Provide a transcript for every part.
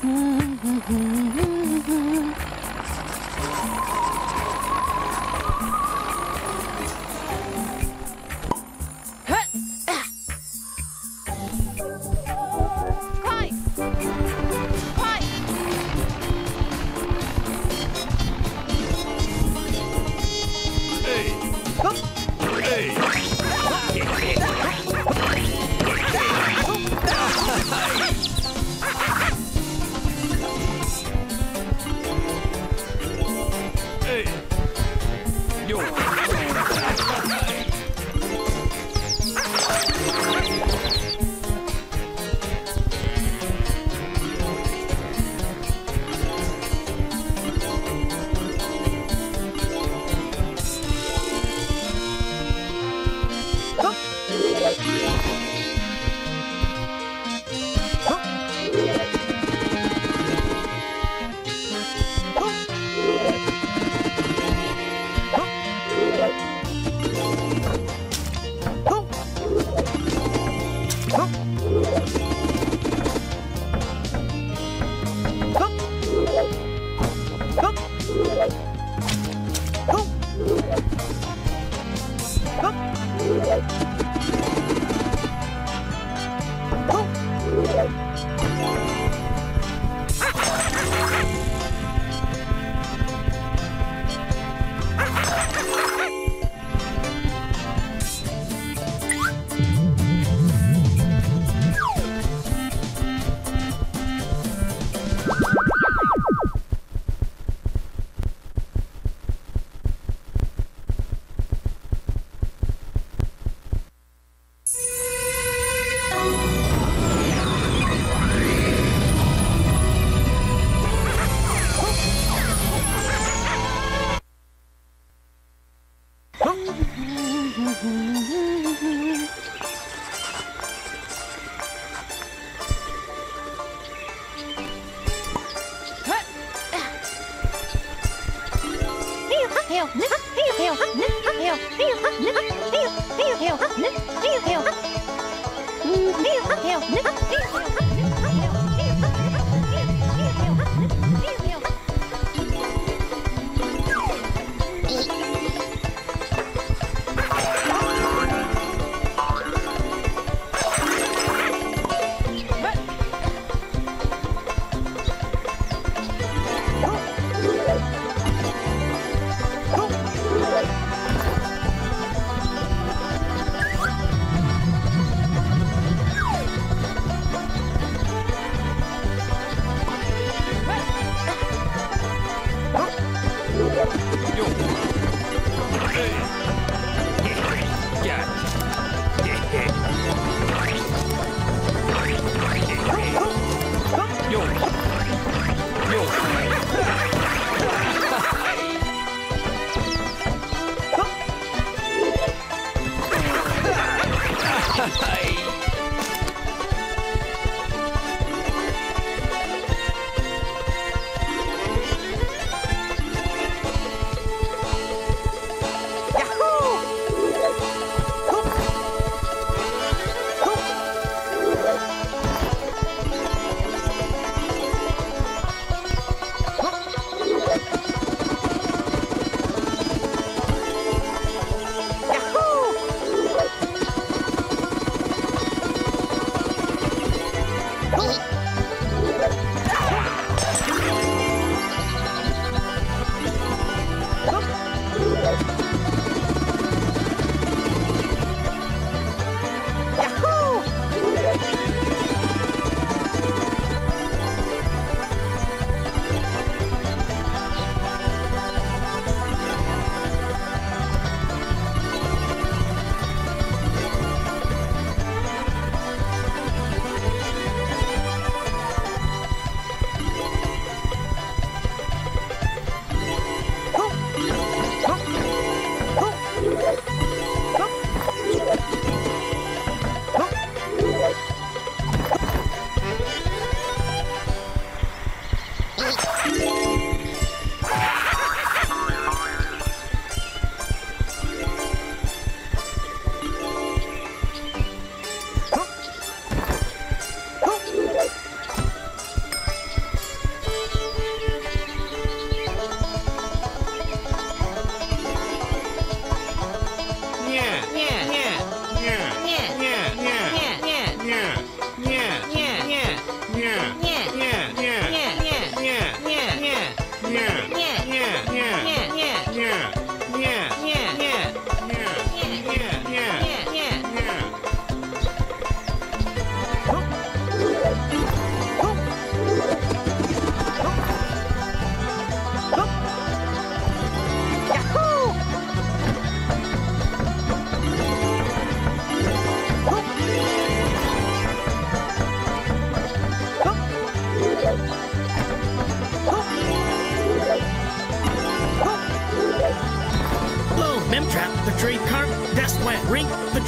Mm-hmm.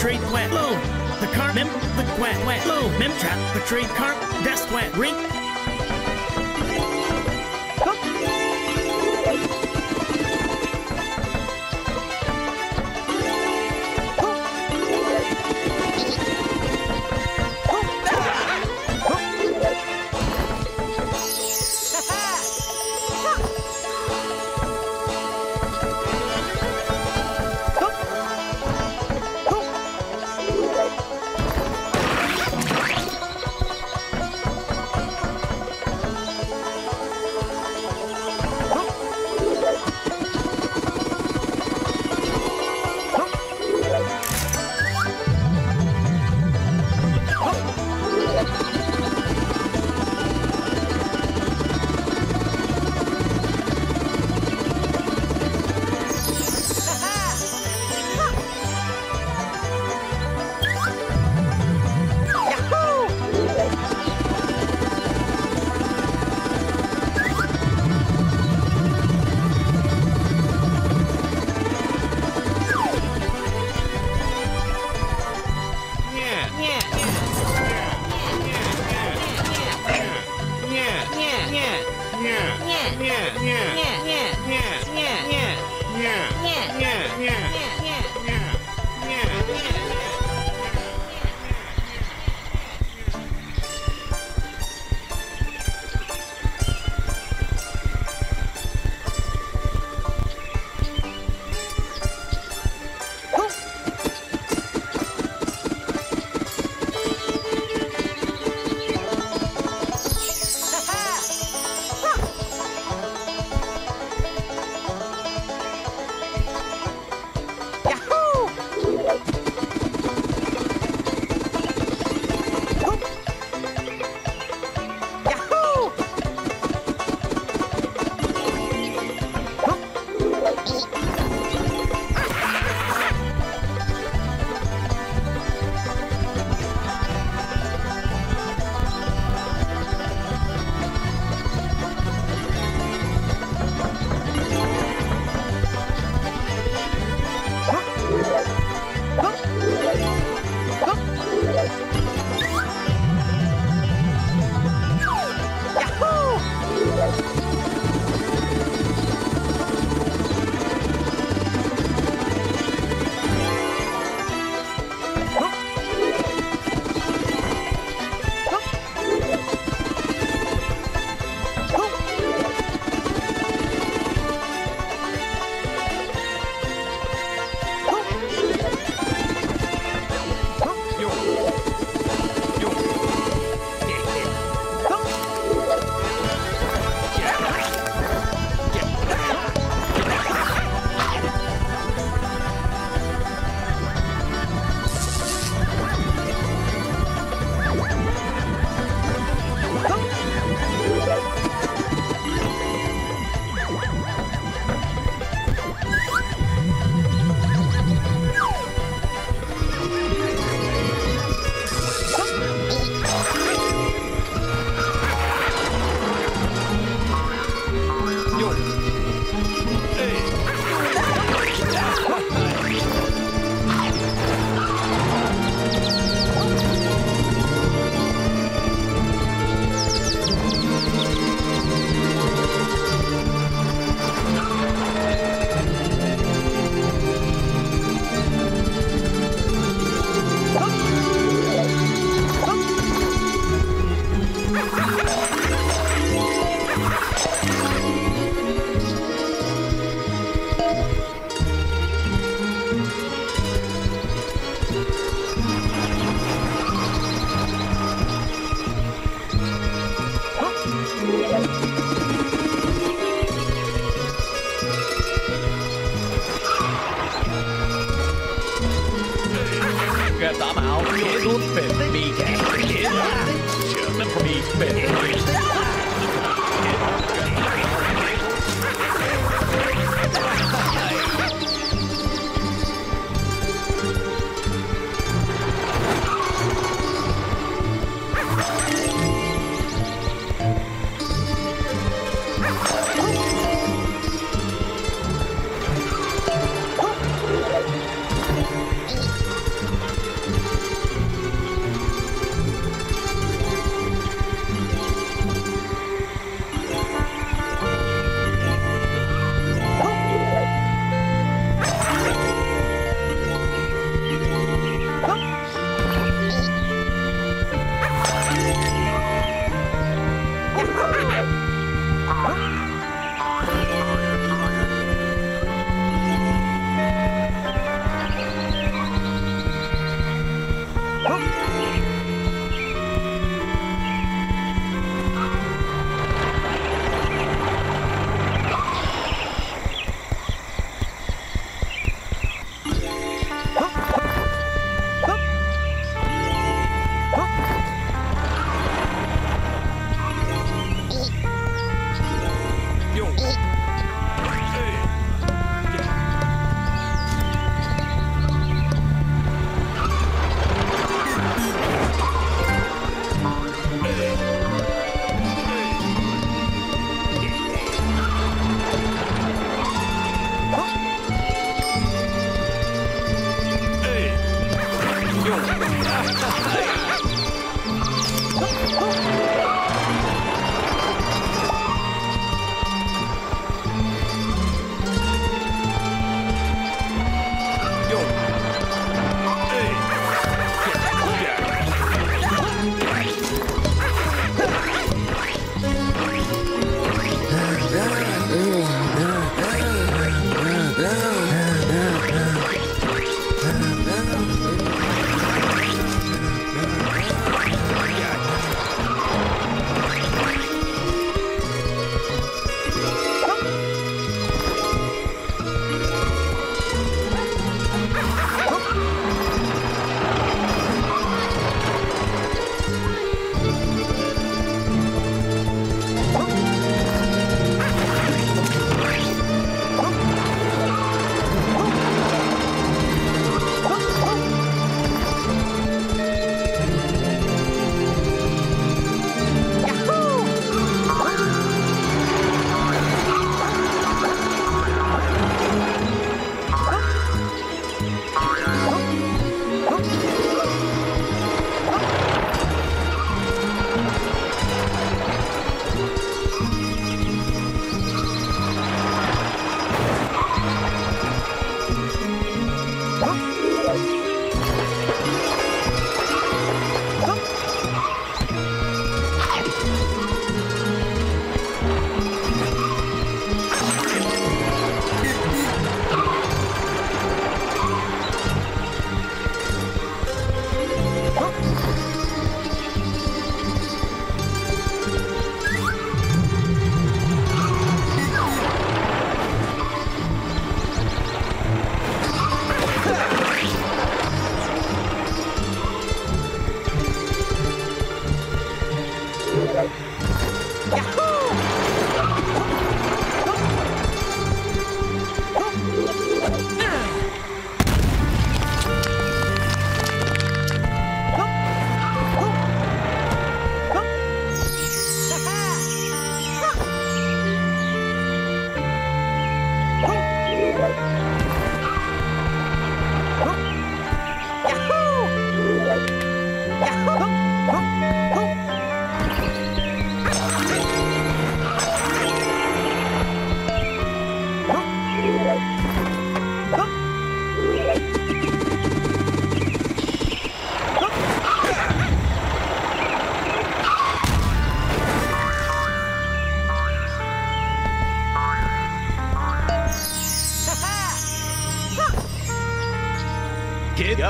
Trade wet. Low, the carp, Mem, the wet, wet. Low, Mem trap, the trade carp, Dest wet, Rink.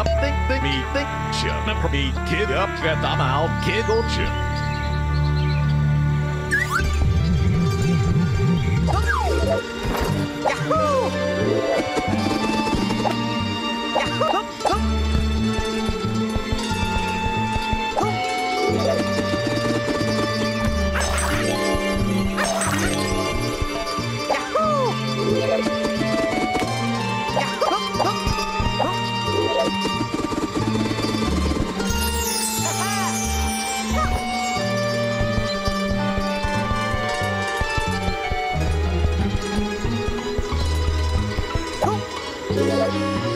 Up, think, think, me, think, chum, me, get up, get I'm out, giggle, chum. Thank.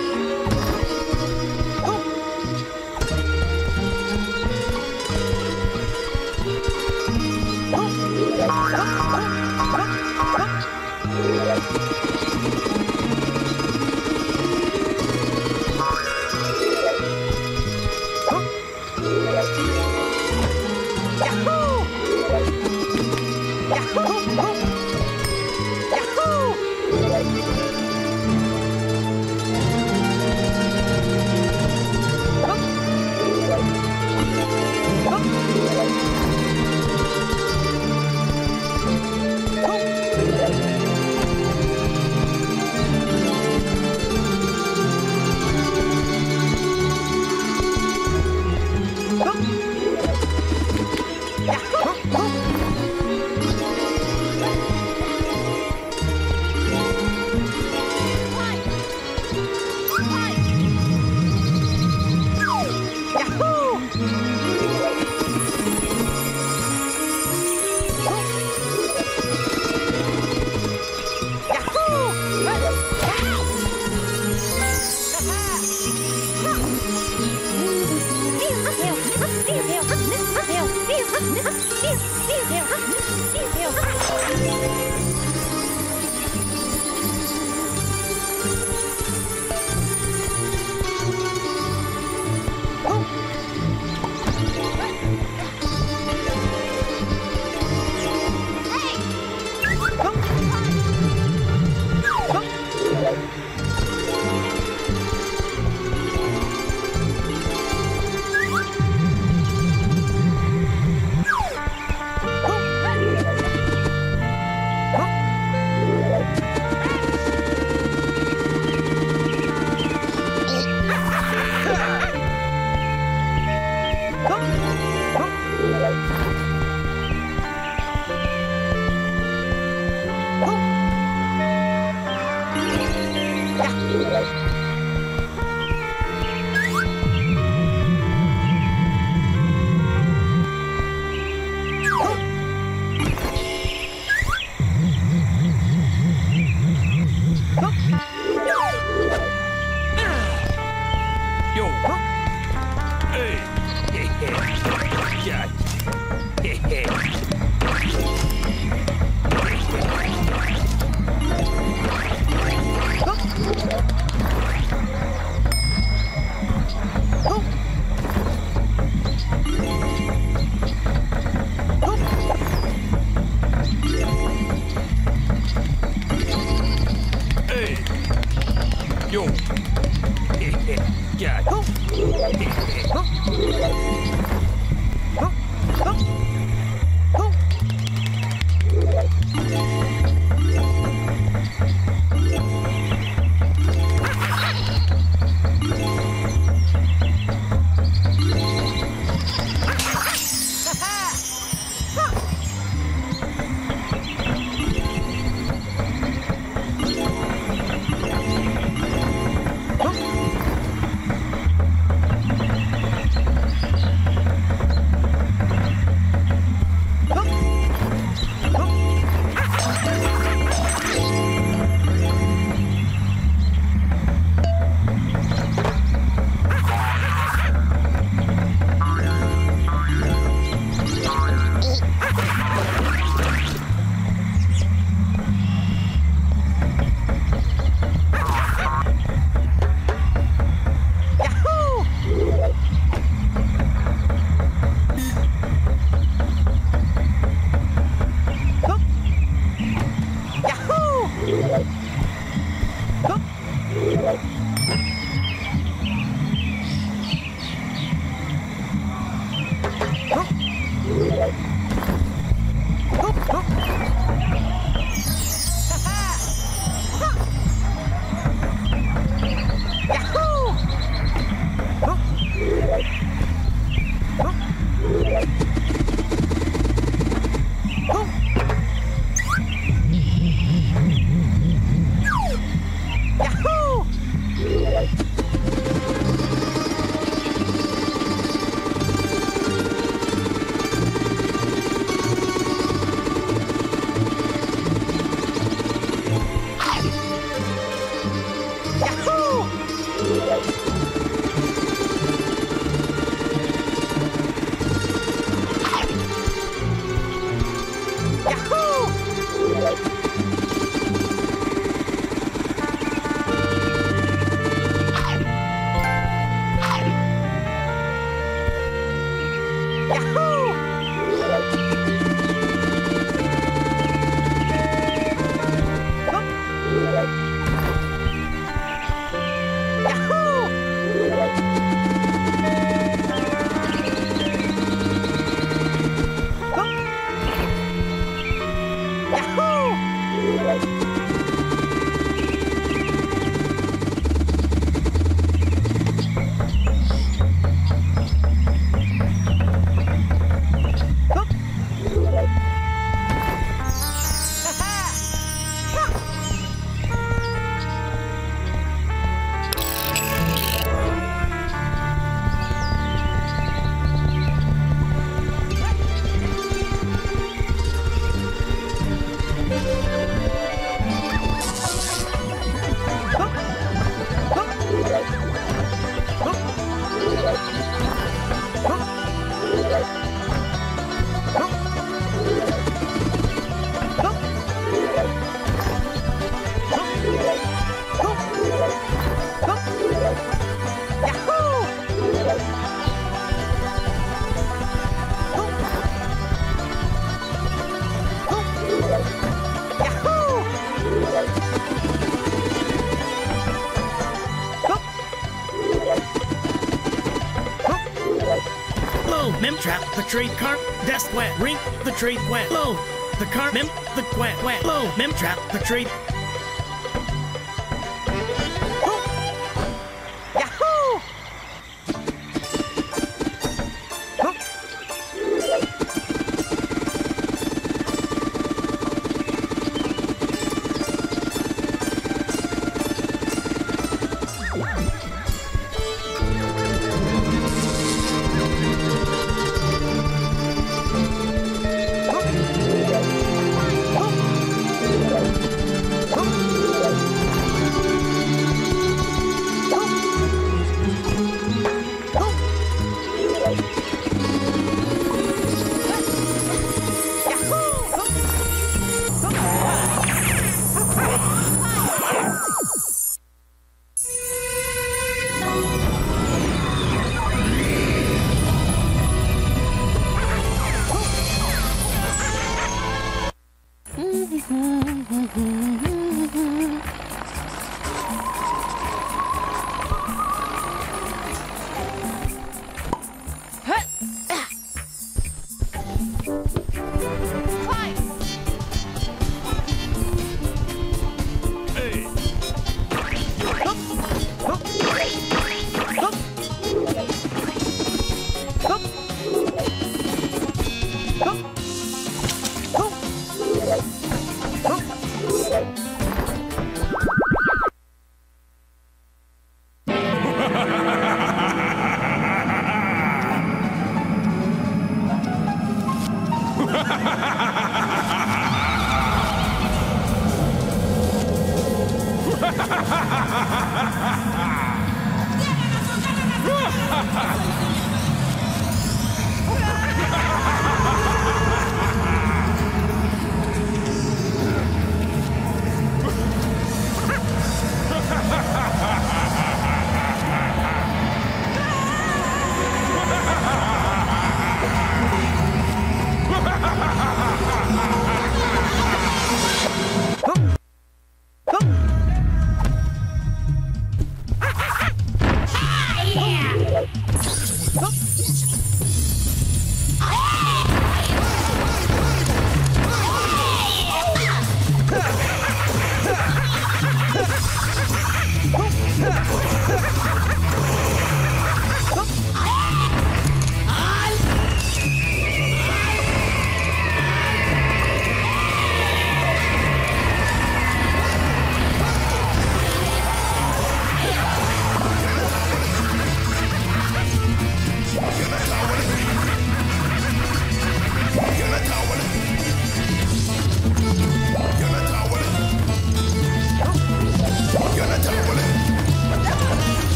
Trade carp, Death Wet, Rink, the trade wet. Low, the carp, Mem, the wet, wet. Low, Mem Trap, the trade. Mm-hmm.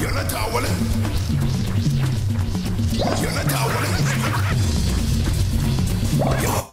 原来打我了原来打我了呀